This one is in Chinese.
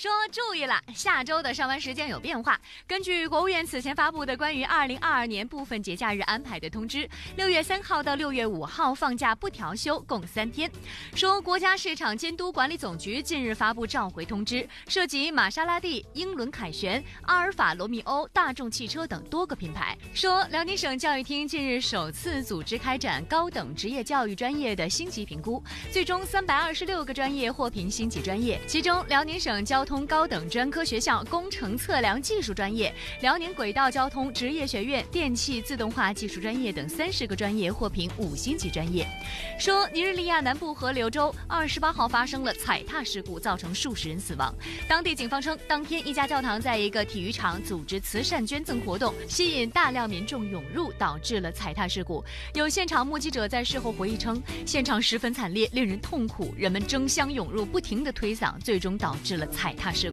说注意了，下周的上班时间有变化。根据国务院此前发布的关于二零二二年部分节假日安排的通知，六月三号到六月五号放假不调休，共三天。说国家市场监督管理总局近日发布召回通知，涉及玛莎拉蒂、英伦凯旋、阿尔法罗密欧、大众汽车等多个品牌。说辽宁省教育厅近日首次组织开展高等职业教育专业的星级评估，最终三百二十六个专业获评星级专业，其中辽宁省交通通高等专科学校工程测量技术专业、辽宁轨道交通职业学院电气自动化技术专业等三十个专业获评五星级专业。说尼日利亚南部河流州二十八号发生了踩踏事故，造成数十人死亡。当地警方称，当天一家教堂在一个体育场组织慈善捐赠活动，吸引大量民众涌入，导致了踩踏事故。有现场目击者在事后回忆称，现场十分惨烈，令人痛苦，人们争相涌入，不停地推搡，最终导致了踩踏事故。